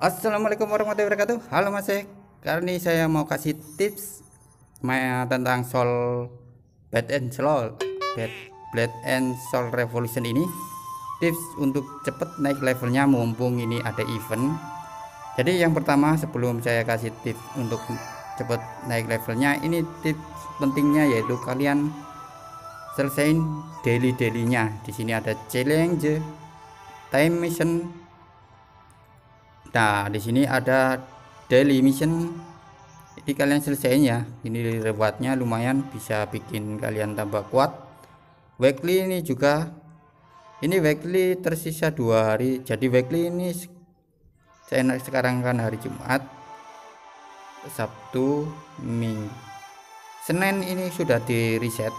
Assalamualaikum warahmatullahi wabarakatuh. Halo Mas Ek Kali ini saya mau kasih tips tentang Soul Bad and Soul Blade and Soul Revolution ini. Tips untuk cepet naik levelnya mumpung ini ada event. Jadi yang pertama sebelum saya kasih tips untuk cepet naik levelnya Ini tips pentingnya yaitu kalian selesaiin daily-dailynya. Di sini ada challenge time mission Nah, di sini ada daily mission. Jadi kalian selesaiin ya. Ini rewardnya lumayan bisa bikin kalian tambah kuat. Weekly ini juga ini weekly tersisa dua hari. Jadi weekly ini saya sekarang kan hari Jumat, Sabtu, Minggu. Senin ini sudah di reset.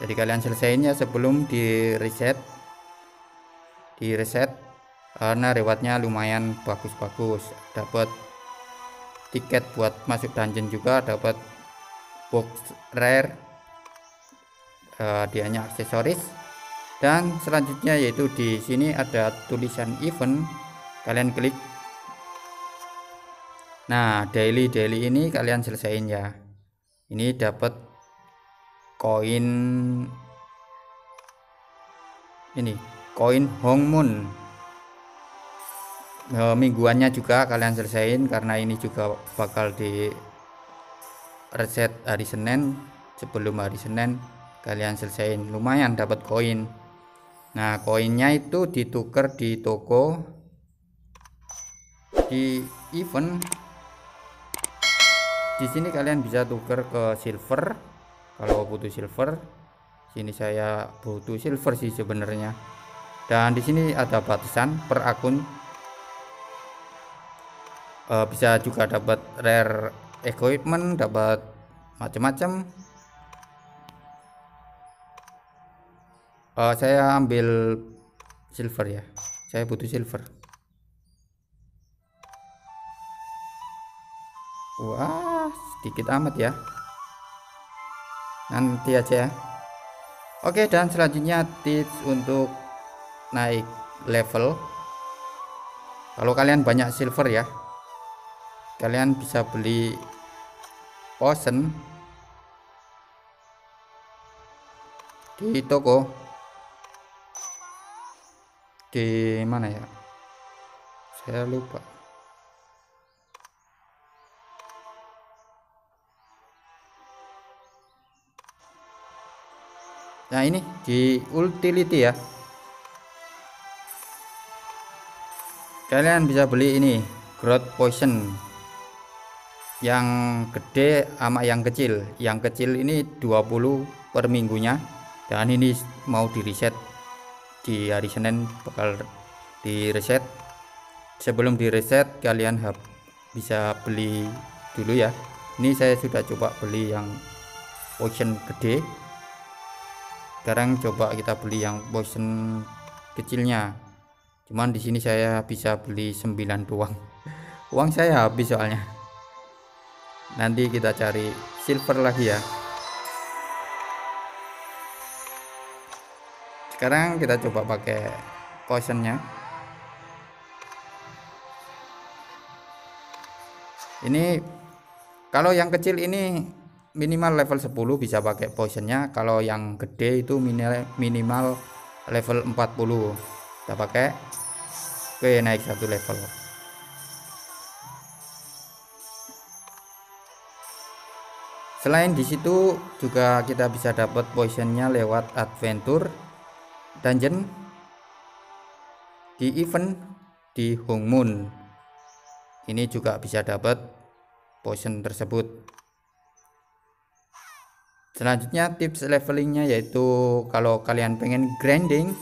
Jadi kalian selesainya sebelum di reset. Di reset karena rewardnya lumayan bagus-bagus. Dapat tiket buat masuk dungeon juga dapat box rare uh, dianya aksesoris. Dan selanjutnya yaitu di sini ada tulisan event. Kalian klik. Nah daily daily ini kalian selesaiin ya. Ini dapat koin ini koin Hongmun e, mingguannya juga kalian selesaiin karena ini juga bakal di reset hari Senin. Sebelum hari Senin kalian selesaiin. Lumayan dapat koin. Nah koinnya itu ditukar di toko di event. Di sini kalian bisa tukar ke silver. Kalau butuh silver sini saya butuh silver sih sebenarnya. Dan di sini ada batasan per akun uh, bisa juga dapat rare equipment dapat macam-macam uh, saya ambil silver ya. Saya butuh silver. Wah sedikit amat ya. Nanti aja ya. Oke dan selanjutnya tips untuk naik level. Kalau kalian banyak silver ya kalian bisa beli potion di toko. Di mana ya? Saya lupa. Nah ini di utility ya. Kalian bisa beli ini growth potion yang gede sama yang kecil. Yang kecil ini 20 per minggunya. Dan ini mau di reset di hari Senin bakal di reset sebelum di reset kalian bisa beli dulu ya. Ini saya sudah coba beli yang potion gede. Sekarang coba kita beli yang potion kecilnya. Cuman di sini saya bisa beli 9 doang. Uang saya habis soalnya nanti kita cari silver lagi ya. Sekarang kita coba pakai potionnya. Ini kalau yang kecil ini minimal level 10 bisa pakai potionnya. Kalau yang gede itu minimal level 40 kita pakai oke naik satu level Selain di situ juga kita bisa dapat potionnya lewat adventure dungeon di event di Hong Moon. Ini juga bisa dapat potion tersebut. Selanjutnya tips levelingnya yaitu kalau kalian pengen grinding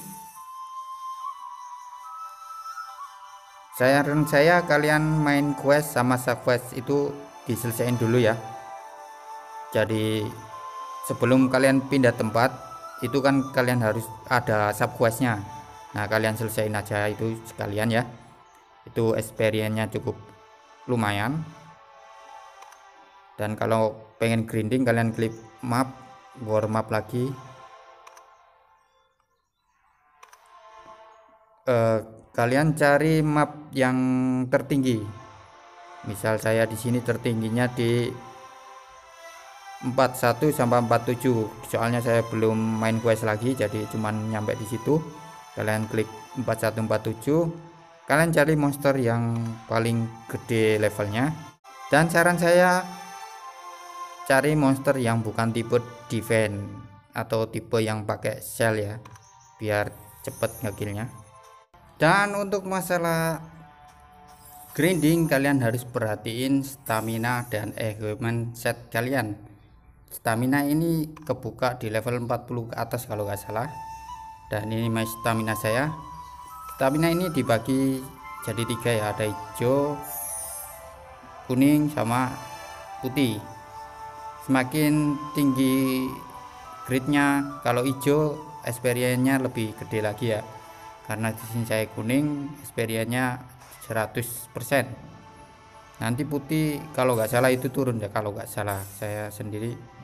saran saya kalian main quest sama sub quest itu diselesaikan dulu ya jadi sebelum kalian pindah tempat itu kan kalian harus ada sub questnya nah kalian selesaiin aja itu sekalian ya. Itu experience-nya cukup lumayan. Dan kalau pengen grinding kalian klik map war map lagi. Uh, kalian cari map yang tertinggi. Misal saya di sini tertingginya di 41 sampai 47 soalnya saya belum main quest lagi jadi cuman nyampe di situ. Kalian klik 4147 kalian cari monster yang paling gede levelnya. Dan saran saya cari monster yang bukan tipe defense atau tipe yang pakai shell ya biar cepet ngekillnya. Dan untuk masalah grinding kalian harus perhatiin stamina dan equipment set kalian stamina ini kebuka di level 40 ke atas kalau nggak salah. Dan ini my stamina saya. Stamina ini dibagi jadi tiga ya. Ada hijau kuning sama putih. Semakin tinggi gridnya kalau hijau experience-nya lebih gede lagi ya. Karena di sini saya kuning experience-nya 100% nanti putih kalau nggak salah itu turun ya kalau nggak salah. Saya sendiri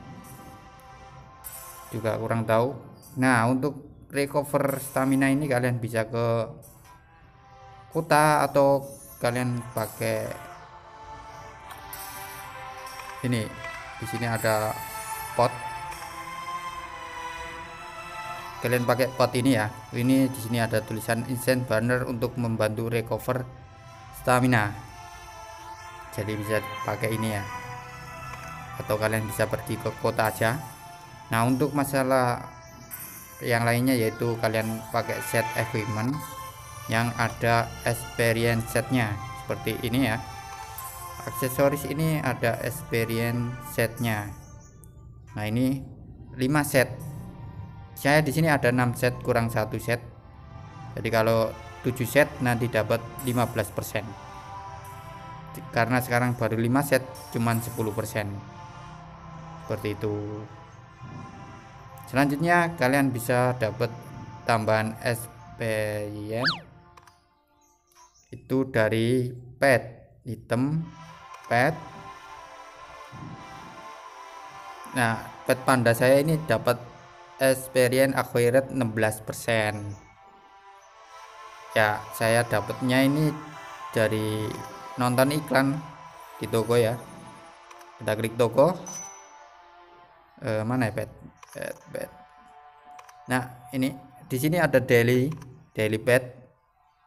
juga kurang tahu. Nah untuk recover stamina ini kalian bisa ke kota atau kalian pakai ini. Di sini ada pot. Kalian pakai pot ini ya. Ini di sini ada tulisan instant banner untuk membantu recover stamina. Jadi bisa pakai ini ya. Atau kalian bisa pergi ke kota aja nah untuk masalah yang lainnya yaitu kalian pakai set equipment yang ada experience setnya. Seperti ini ya. Aksesoris ini ada experience setnya. Nah ini 5 set. Saya di sini ada 6 set kurang satu set. Jadi kalau 7 set nanti dapat 15% karena sekarang baru 5 set cuman 10% seperti itu selanjutnya kalian bisa dapat tambahan experience itu dari pet item pet. Nah pet panda saya ini dapat experience acquired 16% ya saya dapatnya ini dari nonton iklan di toko ya. Kita klik toko. Eh, mana ya pet pet pet nah ini di sini ada daily daily pet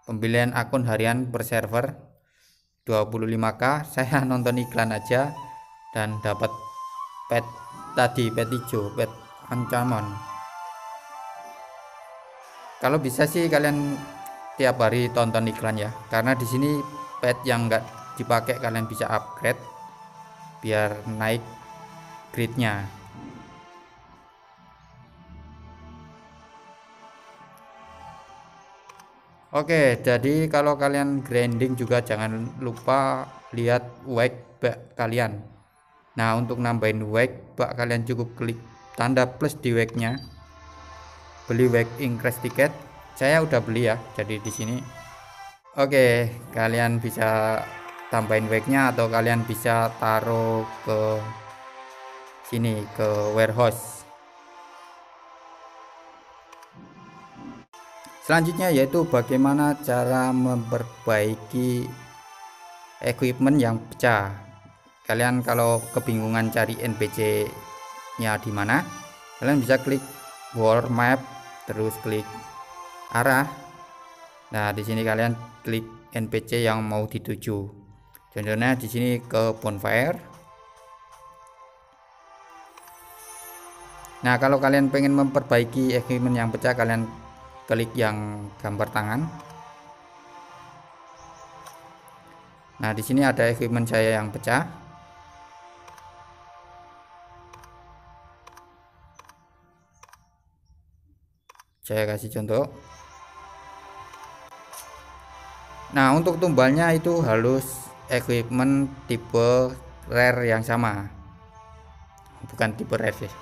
pembelian akun harian per server 25k saya nonton iklan aja dan dapat pet tadi pet hijau pet ancaman. Kalau bisa sih kalian tiap hari tonton iklan ya karena di sini pet yang enggak dipakai kalian bisa upgrade biar naik gridnya Oke jadi kalau kalian grinding juga jangan lupa lihat wake bak kalian. Nah untuk nambahin wake bak kalian cukup klik tanda plus di wake nya beli wake increase ticket saya udah beli ya jadi di sini. Oke kalian bisa tambahin wake-nya atau kalian bisa taruh ke sini ke warehouse selanjutnya yaitu bagaimana cara memperbaiki equipment yang pecah. Kalian kalau kebingungan cari NPC nya di mana kalian bisa klik world map terus klik arah. Nah di sini kalian klik NPC yang mau dituju. Contohnya di sini ke bonfire. Nah kalau kalian pengen memperbaiki equipment yang pecah kalian klik yang gambar tangan. Nah di sini ada equipment saya yang pecah. Saya kasih contoh. Nah untuk tumbalnya itu halus equipment tipe rare yang sama. Bukan tipe rare sih.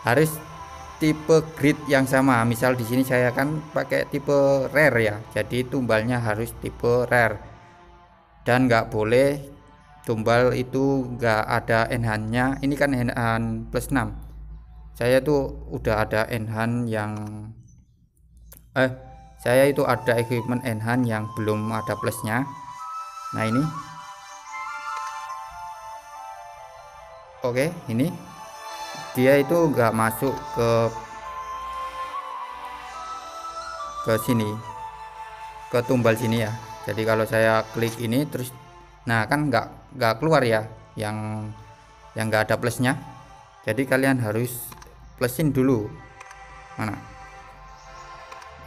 Harus tipe grid yang sama. Misal di sini saya kan pakai tipe rare ya. Jadi tumbalnya harus tipe rare. Dan nggak boleh tumbal itu nggak ada enhannya. Ini kan enhan plus 6 saya tuh udah ada enhan yang eh saya itu ada equipment enhance yang belum ada plusnya. Nah ini. Oke ini dia itu enggak masuk ke ke sini ke tumbal sini ya. Jadi kalau saya klik ini terus nah kan enggak enggak keluar ya yang yang enggak ada plusnya. Jadi kalian harus plusin dulu. Mana?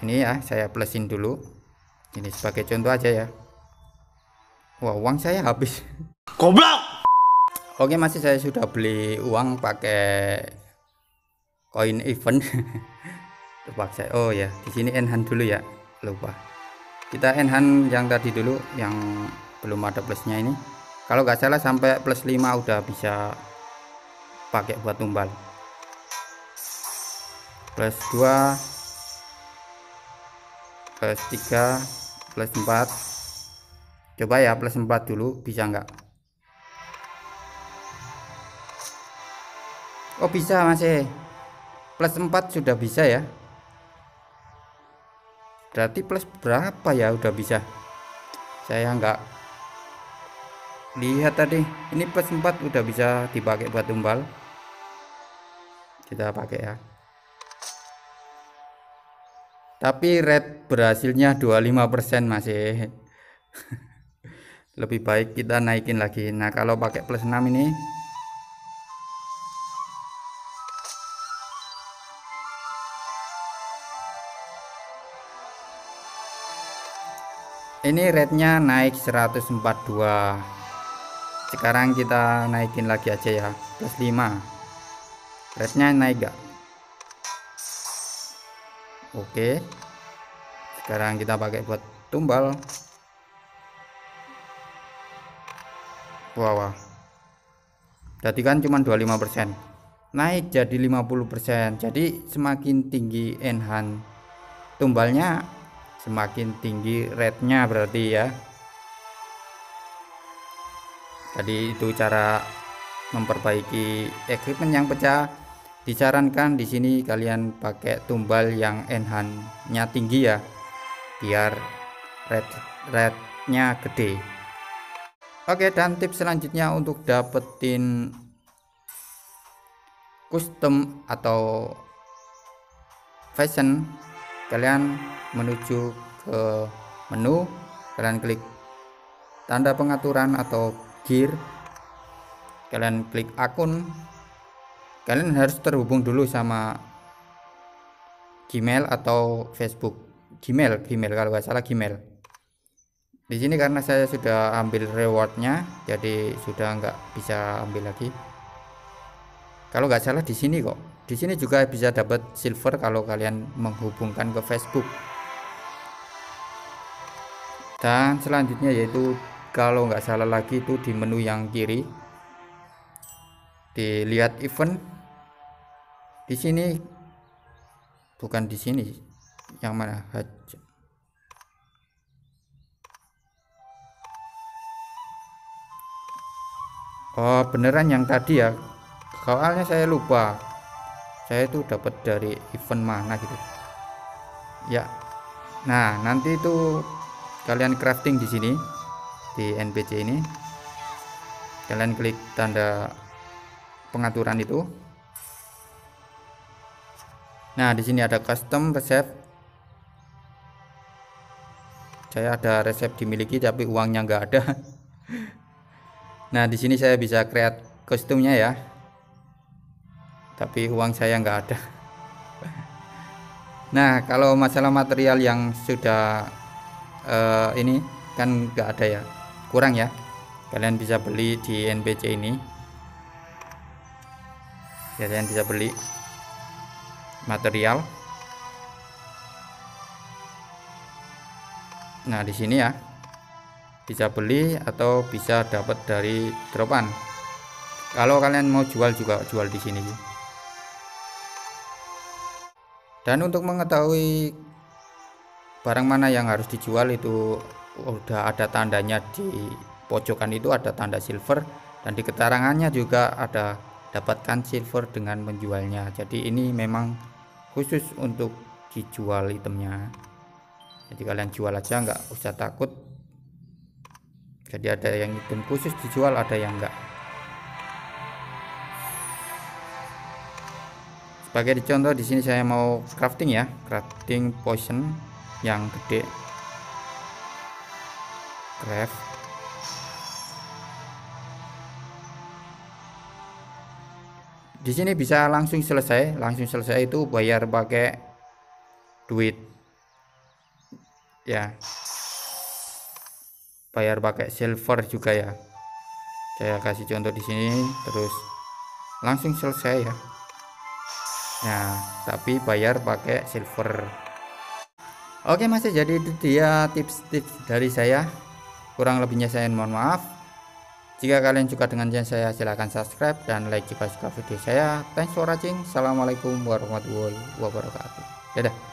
Ini ya saya plusin dulu. Ini sebagai contoh aja ya. Wah uang saya habis. Goblok oke masih saya sudah beli uang pakai koin event. Terpaksa. Oh ya. Di sini enhance dulu ya. Lupa. Kita enhance yang tadi dulu yang belum ada plusnya ini. Kalau nggak salah sampai plus 5 udah bisa pakai buat tumbal. Plus 2 plus 3 plus 4 coba ya plus 4 dulu bisa enggak Oh bisa masih plus 4 sudah bisa ya? Berarti plus berapa ya udah bisa? Saya enggak lihat tadi. Ini plus 4 udah bisa dipakai buat tumbal. Kita pakai ya. Tapi rate berhasilnya 25% masih lebih baik kita naikin lagi. Nah kalau pakai plus 6 ini ini rate nya naik 142 sekarang kita naikin lagi aja ya plus 5 rate nya naik gak oke. Sekarang kita pakai buat tumbal. Wah wah. Jadi kan cuma 25% naik jadi 50% jadi semakin tinggi enhance tumbalnya semakin tinggi rate nya berarti ya. Jadi itu cara memperbaiki equipment yang pecah. Disarankan di sini kalian pakai tumbal yang enhance-nya tinggi ya biar rate rate-nya gede. Oke dan tips selanjutnya untuk dapetin custom atau fashion kalian menuju ke menu kalian klik tanda pengaturan atau gear. Kalian klik akun. Kalian harus terhubung dulu sama Gmail atau Facebook. Gmail Gmail kalau nggak salah Gmail. Di sini karena saya sudah ambil rewardnya jadi sudah nggak bisa ambil lagi. Kalau nggak salah di sini kok di sini juga bisa dapat silver kalau kalian menghubungkan ke Facebook. Dan selanjutnya yaitu kalau nggak salah lagi itu di menu yang kiri. Dilihat event. Di sini bukan di sini yang mana? Oh beneran yang tadi ya? Soalnya saya lupa saya itu dapat dari event mana gitu ya nah nanti itu kalian crafting di sini di NPC ini kalian klik tanda pengaturan itu Nah, di sini ada custom resep. Saya ada resep dimiliki tapi uangnya nggak ada. Nah, di sini saya bisa create kostumnya ya. Tapi uang saya nggak ada. Nah, kalau masalah material yang sudah uh, ini kan nggak ada ya, kurang ya. Kalian bisa beli di NPC ini. Kalian bisa beli material nah di sini ya bisa beli atau bisa dapat dari dropan kalau kalian mau jual juga jual di sini dan untuk mengetahui barang mana yang harus dijual itu udah ada tandanya di pojokan itu ada tanda silver. Dan di keterangannya juga ada dapatkan silver dengan menjualnya. Jadi ini memang khusus untuk dijual itemnya. Jadi kalian jual aja nggak usah takut. Jadi ada yang item khusus dijual ada yang enggak sebagai contoh di sini saya mau crafting ya. Crafting potion yang gede. Craft di sini bisa langsung selesai. Langsung selesai itu bayar pakai duit. Ya. Bayar pakai silver juga ya. Saya kasih contoh di sini terus langsung selesai ya nah tapi bayar pakai silver. Oke masih jadi itu dia tips-tips dari saya. Kurang lebihnya saya mohon maaf. Jika kalian suka dengan channel saya silahkan subscribe dan like jika suka video saya. Thanks for watching. Assalamualaikum warahmatullahi wabarakatuh. Dadah